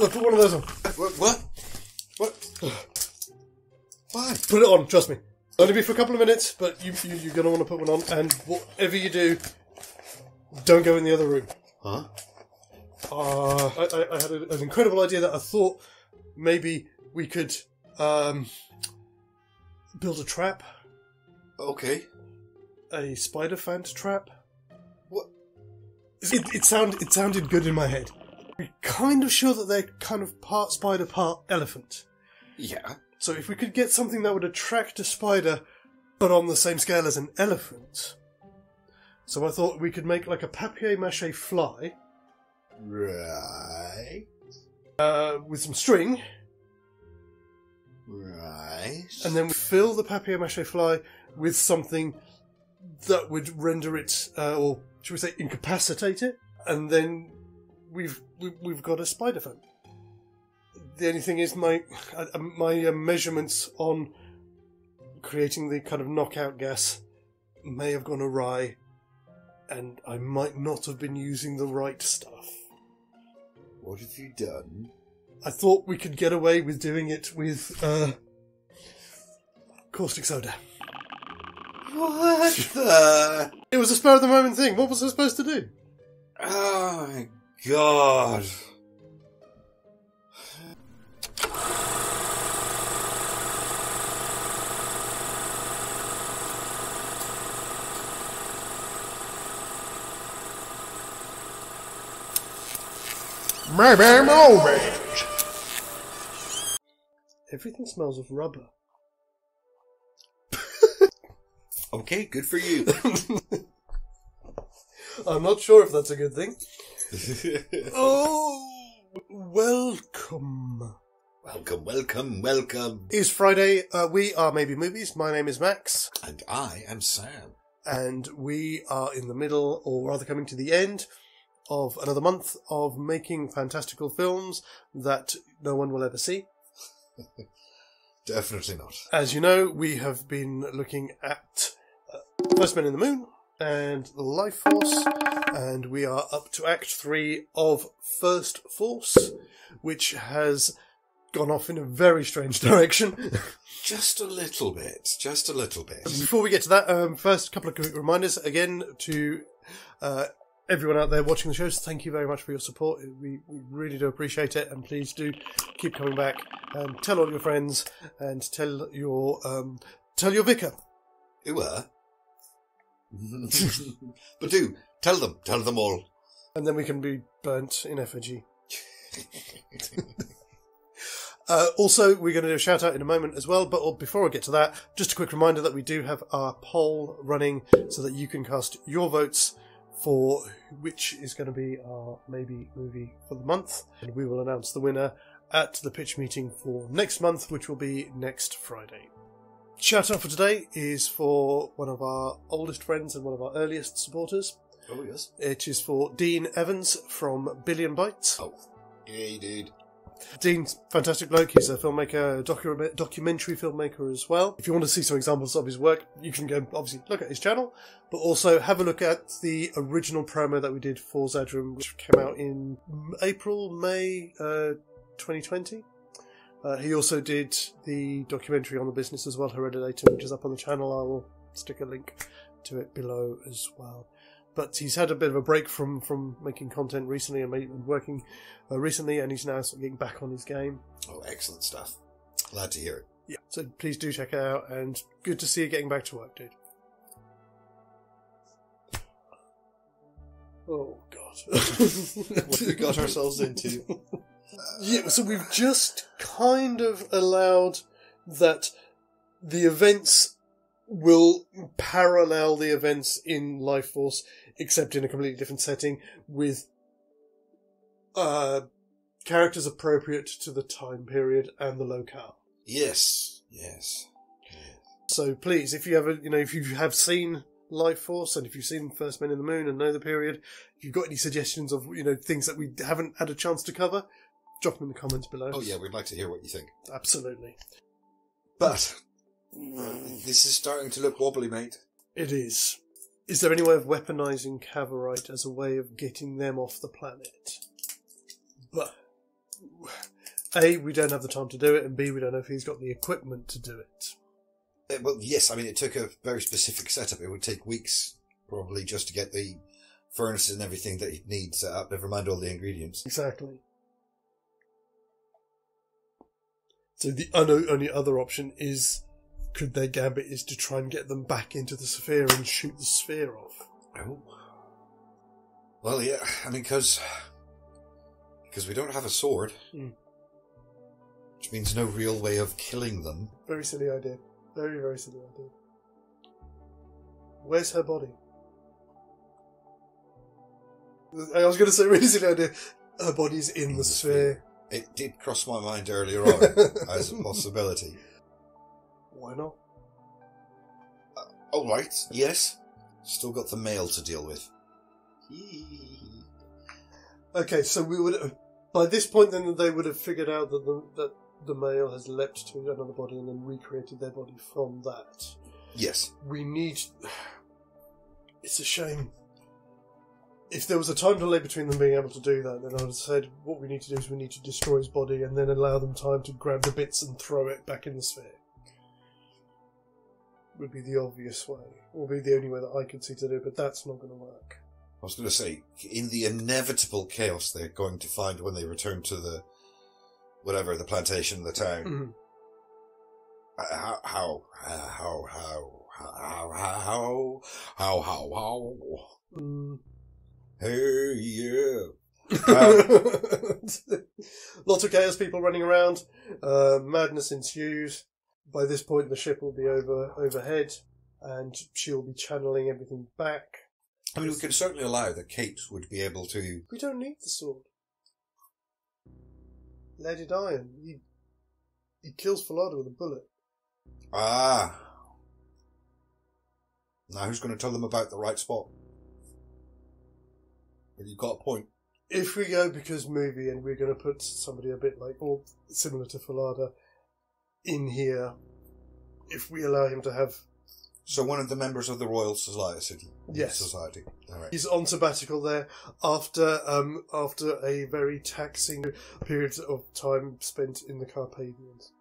Look, put one of those on. What? What? What? Why? Put it on, trust me. Only be for a couple of minutes, but you, you, you're going to want to put one on, and whatever you do, don't go in the other room. Huh? Uh, I, I, I had a, an incredible idea that I thought maybe we could um, build a trap, Okay. a spider fan trap. What? It, it sounded it sounded good in my head. Kind of sure that they're kind of part spider, part elephant. Yeah. So if we could get something that would attract a spider, but on the same scale as an elephant. So I thought we could make like a papier-mâché fly Right. uh, with some string, Right. and then we fill the papier-mâché fly with something that would render it, uh, or should we say, incapacitate it, and then we've we, we've got a spider fan. The only thing is my uh, uh, my uh, measurements on creating the kind of knockout gas may have gone awry, and I might not have been using the right stuff. What have you done? I thought we could get away with doing it with uh, caustic soda. What the? It was a spur of the moment thing. What was I supposed to do? Oh my god. Maybe movies. Everything smells of rubber. Okay, good for you. I'm not sure if that's a good thing. Oh, welcome. welcome, welcome, welcome. It's Friday. Uh, we are Maybe Movies. My name is Max, And I am Sam. and we are in the middle, or rather coming to the end, of another month of making fantastical films that no one will ever see. Definitely not. As you know, we have been looking at uh, First Men in the Moon and the Life Force, and we are up to Act 3 of First Force, which has gone off in a very strange direction. Just a little bit. Just a little bit. Before we get to that, um, first, a couple of quick reminders again to uh, everyone out there watching the shows. Thank you very much for your support. We, we really do appreciate it, and please do keep coming back and tell all your friends and tell your um, tell your vicar. Who were? but do, tell them, tell them all. and then we can be burnt in effigy. Uh, also, we're going to do a shout out in a moment as well, but before I get to that, just a quick reminder that we do have our poll running so that you can cast your votes for which is going to be our maybe movie for the month, and we will announce the winner at the pitch meeting for next month, which will be next Friday. Shout out for today is for one of our oldest friends and one of our earliest supporters. Oh, yes. It is for Dean Evans from Billion Bites. Oh, hey, dude. Dean's fantastic bloke. He's a filmmaker, docu- documentary filmmaker as well. If you want to see some examples of his work, you can go obviously look at his channel, but also have a look at the original promo that we did for Xadrum, which came out in April, May, uh, 2020. Uh, he also did the documentary on the business as well, Hereditatum, which is up on the channel. I will stick a link to it below as well. But he's had a bit of a break from, from making content recently and, ma- and working uh, recently, and he's now sort of getting back on his game. Oh, excellent stuff. Glad to hear it. Yeah. So please do check it out, and good to see you getting back to work, dude. Oh God. What have we got ourselves into? Yeah, so we've just kind of allowed that the events will parallel the events in Life Force, except in a completely different setting, with uh, characters appropriate to the time period and the locale. Yes, yes. So please, if you ever, you know, if you have seen Life Force and if you've seen First Men in the Moon and know the period, if you've got any suggestions of, you know, things that we haven't had a chance to cover, drop them in the comments below. Oh, yeah, we'd like to hear what you think. Absolutely. But, this is starting to look wobbly, mate. It is. Is there any way of weaponizing Cavorite as a way of getting them off the planet? But A, we don't have the time to do it, and B, we don't know if he's got the equipment to do it. Uh, well, yes, I mean, it took a very specific setup. It would take weeks, probably, just to get the furnaces and everything that he'd need set up, never mind all the ingredients. Exactly. So the only other option is, could their gambit is to try and get them back into the sphere and shoot the sphere off. Oh. Well, yeah, I mean, because because we don't have a sword, Hmm. which means no real way of killing them. Very silly idea. Very, very silly idea. Where's her body? I was going to say really silly idea. Her body's in, In the the sphere. It did cross my mind earlier on as a possibility. Why not? Uh, all right, yes, still got the mail to deal with. Okay, so we would by this point then they would have figured out that the that the male has leapt to another body and then recreated their body from that. Yes, We need. It's a shame. If there was a time delay between them being able to do that, then I would have said what we need to do is we need to destroy his body and then allow them time to grab the bits and throw it back in the sphere. Would be the obvious way, or be the only way that I could see to do, it, but that's not going to work. I was going to say, in the inevitable chaos they're going to find when they return to the whatever the plantation, the town. Mhm. Uh, How how how how how how how how how Mm. Hey yeah. Um, Lots of chaos people running around. Uh, madness ensues. By this point, the ship will be over overhead, and she'll be channeling everything back. I mean, we can certainly allow that Kate would be able to. We don't need the sword. Leaded iron. He, he kills Fallada with a bullet. Ah. Now, who's going to tell them about the right spot? Have you got a point? If we go because movie and we're going to put somebody a bit like, or similar to Fallada, in here, if we allow him to have So, one of the members of the Royal Society. Yes. Society. All right. He's on sabbatical there after um after a very taxing period of time spent in the Carpathians.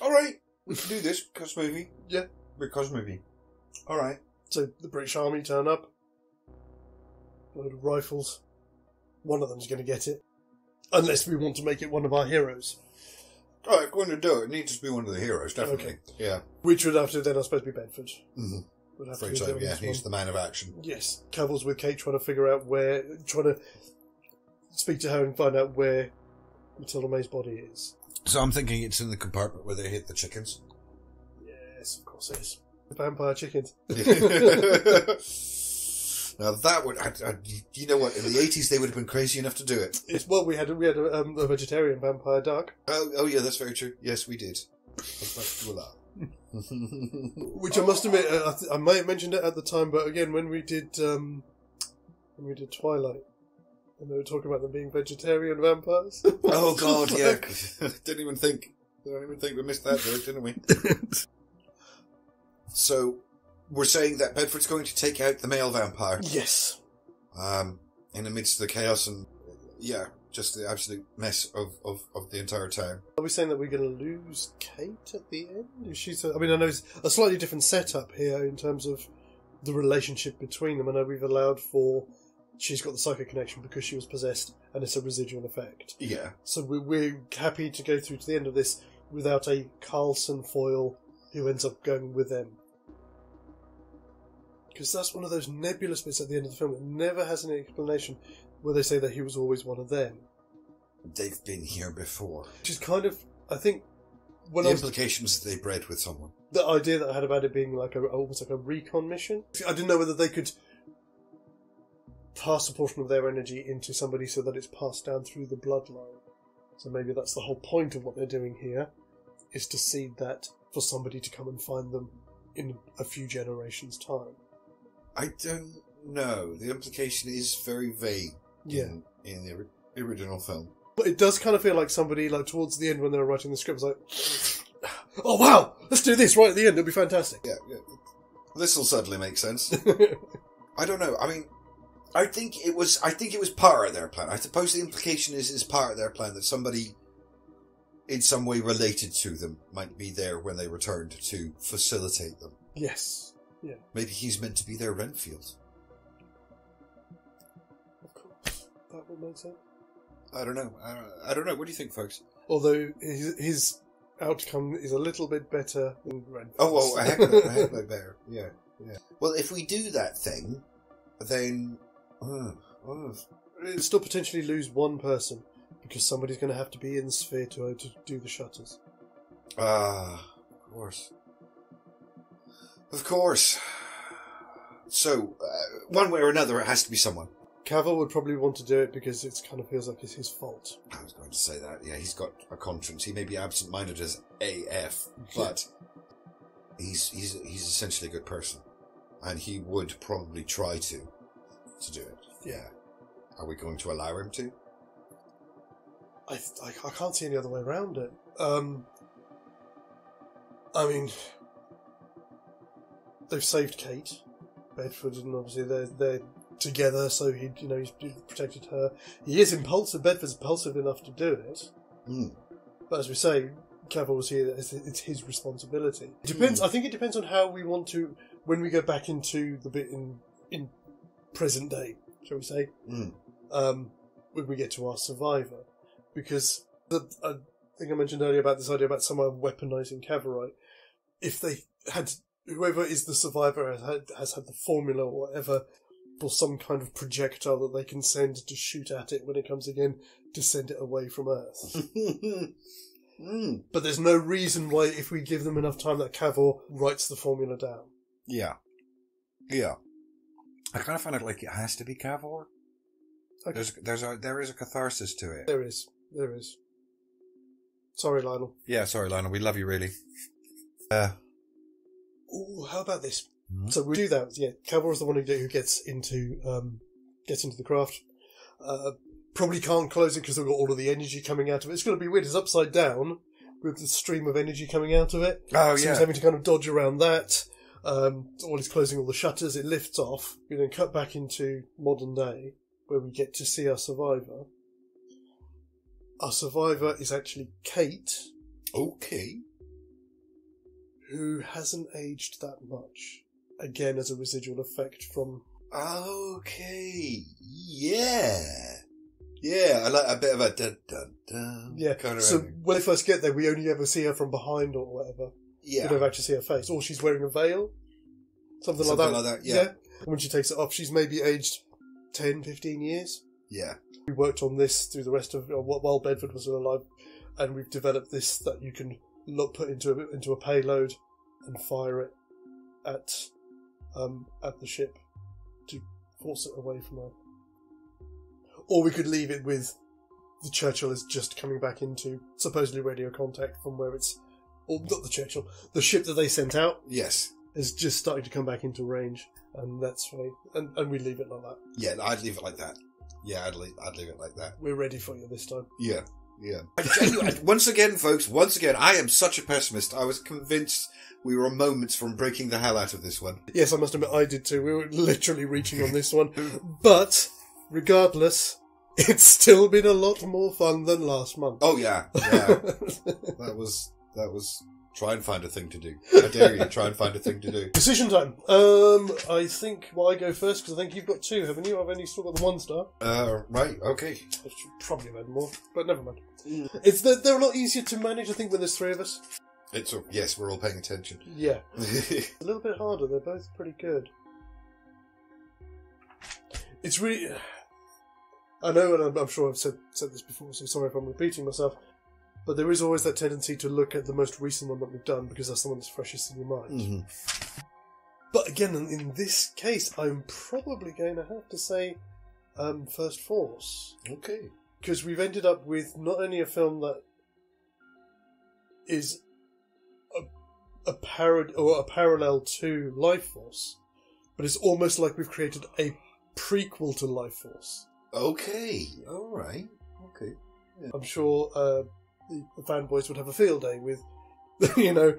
All right. We can do this because movie. Yeah. Because movie. All right. So the British Army turn up, load of rifles. One of them's going to get it, unless we want to make it one of our heroes, right, going to do it. It needs to be one of the heroes, definitely. Okay. Yeah. which would have to then I suppose be Bedford. Mm-hmm. Would have to Afraid be. Yeah, he's one. the man of action. Yes, Cavor's with Kate trying to figure out where, trying to speak to her and find out where Mathilda May's body is. So I'm thinking it's in the compartment where they hit the chickens. Yes, of course it is. Vampire chickens. now that would, I, I, you know what? In the eighties, they would have been crazy enough to do it. It's, well, we had we had a, um, a vegetarian vampire duck, Oh, oh yeah, that's very true. Yes, we did. Which I must admit uh, I, th- I may have mentioned it at the time, but again, when we did um, when we did Twilight, and they were talking about them being vegetarian vampires. oh God, yeah. didn't even think. Didn't even think we missed that joke, didn't we? So we're saying that Bedford's going to take out the male vampire. yes. um, in the midst of the chaos and yeah, just the absolute mess of, of, of the entire town. Are we saying that we're going to lose Kate at the end? Is she? I mean, I know it's a slightly different setup here in terms of the relationship between them. I know we've allowed for she's got the psychic connection because she was possessed, and it's a residual effect. Yeah, So we- we're happy to go through to the end of this without a Carlsen foil who ends up going with them. Because that's one of those nebulous bits at the end of the film that never has any explanation where they say that he was always one of them. they've been here before. Which is kind of, I think, when the I was, implications that they bred with someone. the idea that I had about it being like a, almost like a recon mission. I didn't know whether they could pass a portion of their energy into somebody so that it's passed down through the bloodline. So maybe that's the whole point of what they're doing here, is to seed that for somebody to come and find them in a few generations' time. I don't know. The implication is very vague Yeah. in, in the ori- original film. But it does kind of feel like somebody, like towards the end when they were writing the script, was like, oh wow, let's do this right at the end, it'll be fantastic. Yeah, yeah. this will suddenly make sense. I don't know. I mean, I think it was. I think it was part of their plan. I suppose the implication is is part of their plan that somebody, in some way related to them, might be there when they returned to facilitate them. Yes. Maybe he's meant to be their Renfield. Of course. That would make sense. I don't know. I don't, I don't know. What do you think, folks? Although his, his outcome is a little bit better than. Oh, well, a heck a, a heck a better. Yeah, yeah. Well, if we do that thing, then. Uh, uh, We'll still potentially lose one person because somebody's going to have to be in the sphere to, uh, to do the shutters. Ah, of course. Of course. So, uh, one way or another, it has to be someone. Cavor would probably want to do it because it kind of feels like it's his fault. I was going to say that. Yeah, he's got a conscience. He may be absent-minded as AF, but he's he's he's essentially a good person, and he would probably try to to do it. Yeah. Are we going to allow him to? I, I, I can't see any other way around it. Um, I mean, they've saved Kate Bedford, and obviously they're they're together, so he you know he's protected her. He is impulsive. Bedford's impulsive enough to do it, Mm. but as we say, Cavor was here. It's, it's his responsibility. It depends. I think it depends on how we want to when we go back into the bit in in present day, shall we say? Mm. um, when we get to our survivor, because the, I think I mentioned earlier about this idea about someone weaponizing Cavorite. If they had whoever is the survivor has had, has had the formula or whatever for some kind of projectile that they can send to shoot at it when it comes again to send it away from Earth. mm. but there's no reason why, if we give them enough time, that Cavor writes the formula down. Yeah. Yeah. I kind of find it like it has to be Cavor. Okay. There's there's a there is a catharsis to it. There is, there is. Sorry, Lionel. Yeah, sorry, Lionel. We love you really. Uh, Ooh, how about this? Mhm. So we do that. Yeah, Cavor is the one who, who gets into um, gets into the craft. Uh, probably can't close it because they've got all of the energy coming out of it. It's going to be weird. It's upside down with the stream of energy coming out of it. oh so yeah. he's having to kind of dodge around that. Um, while he's closing all the shutters, it lifts off. We then cut back into modern day where we get to see our survivor. Our survivor is actually Kate, Okay. Who hasn't aged that much. Again, as a residual effect from Okay. Yeah. Yeah, I like a bit of a dun dun dun. Yeah. Kind of So when they first get there, we only ever see her from behind or whatever. yeah. We don't actually see her face. Or she's wearing a veil. Something, Something like that. like that, yeah. And when she takes it off, she's maybe aged 10, 15 years. Yeah. We worked on this through the rest of uh, while Bedford was alive, and we've developed this that you can look put into a, into a payload and fire it at um, at the ship to force it away from her. Or we could leave it with the Churchill is just coming back into supposedly radio contact from where it's, or not the Churchill, the ship that they sent out Yes. is just starting to come back into range, and that's why, and, and we leave it like that. Yeah, I'd leave it like that. Yeah, I'd leave, I'd leave it like that. We're ready for you this time. Yeah. Yeah. I tell you, I- once again, folks, once again, I am such a pessimist. I was convinced we were moments from breaking the hell out of this one. Yes, I must admit I did too. We were literally reaching on this one. But, regardless, it's still been a lot more fun than last month. Oh yeah, yeah. that was, that was, try and find a thing to do. I dare you, try and find a thing to do. Decision time. Um, I think, well, I go first because I think you've got two, haven't you? I've only still got the one star. Uh, right, okay. I should probably have had more, but never mind. It's they're, they're a lot easier to manage, I think, when there's three of us. It's, a, yes, we're all paying attention. Yeah. a little bit harder. They're both pretty good. It's really. I know, and I'm, I'm sure I've said said this before, so sorry if I'm repeating myself. But there is always that tendency to look at the most recent one that we've done because that's the one that's freshest in your mind. Mhm. But again, in, in this case, I'm probably going to have to say um, First Force Okay. because we've ended up with not only a film that is a, a parod or a parallel to Life Force, but it's almost like we've created a prequel to Life Force. Okay. All right. Okay. I'm sure uh, the, the fanboys would have a field day with, you know,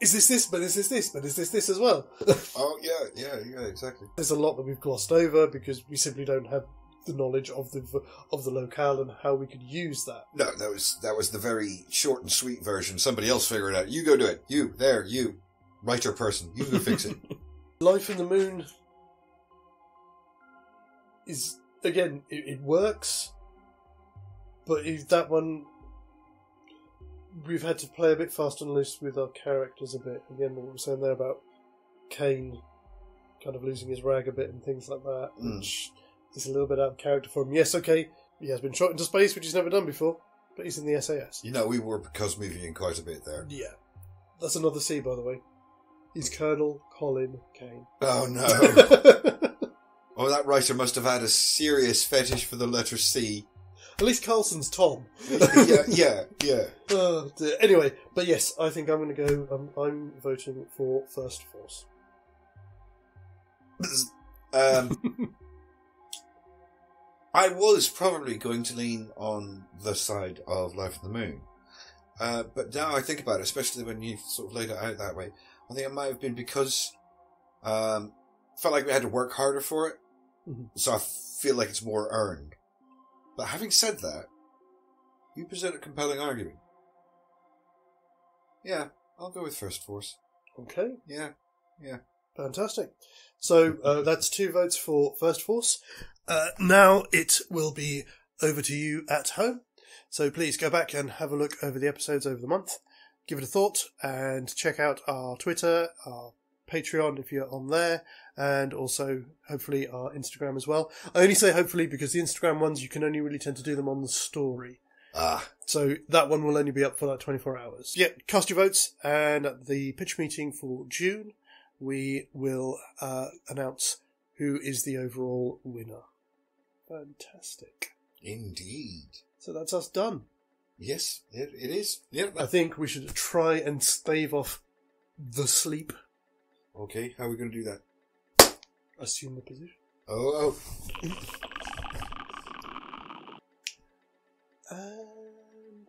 is this this, but is this this, but is this this as well? Oh yeah, yeah, yeah, exactly. There's a lot that we've glossed over because we simply don't have the knowledge of the of the locale and how we could use that. No, that was that was the very short and sweet version. Somebody else figure it out. You go do it. You there. You writer person. You go fix it. Life in the Moon is again it, it works, but is that one we've had to play a bit fast and loose with our characters a bit. Again, what we were saying there about Caine kind of losing his rag a bit and things like that, Mm. which is a little bit out of character for him. Yes, okay, he has been shot into space, which he's never done before, but he's in the SAS. You know, we were because moving quite a bit there. Yeah, that's another C, by the way. He's Colonel Colin Caine. Oh no! oh, that writer must have had a serious fetish for the letter C. At least Carlsen's Tom. yeah, yeah, yeah. Oh, dear. Anyway, but yes, I think I'm going to go. Um, I'm voting for First Force. Um, I was probably going to lean on the side of Life on the Moon. Uh, but now I think about it, especially when you sort of laid it out that way, I think it might have been because um, felt like we had to work harder for it. Mhm. So I feel like it's more earned. But having said that, you present a compelling argument. Yeah, I'll go with First Force. Okay, Yeah. Yeah. Fantastic. So uh, that's two votes for First Force. Uh, now it will be over to you at home. So please go back and have a look over the episodes over the month. Give it a thought and check out our Twitter, our Patreon if you're on there, and also hopefully our Instagram as well. I only say hopefully because the Instagram ones you can only really tend to do them on the story. Ah, So that one will only be up for like 24 hours. Yeah, cast your votes, and at the pitch meeting for June, we will uh, announce who is the overall winner. Fantastic. indeed. So that's us done. Yes, it, it is. Yeah. I think we should try and stave off the sleep. Okay, how are we going to do that? Assume the position. Oh, And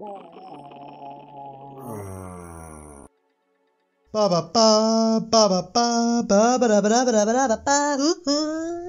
oh. Ba ba ba ba ba ba ba ba ba ba ba ba ba ba ba. Ooh, ooh.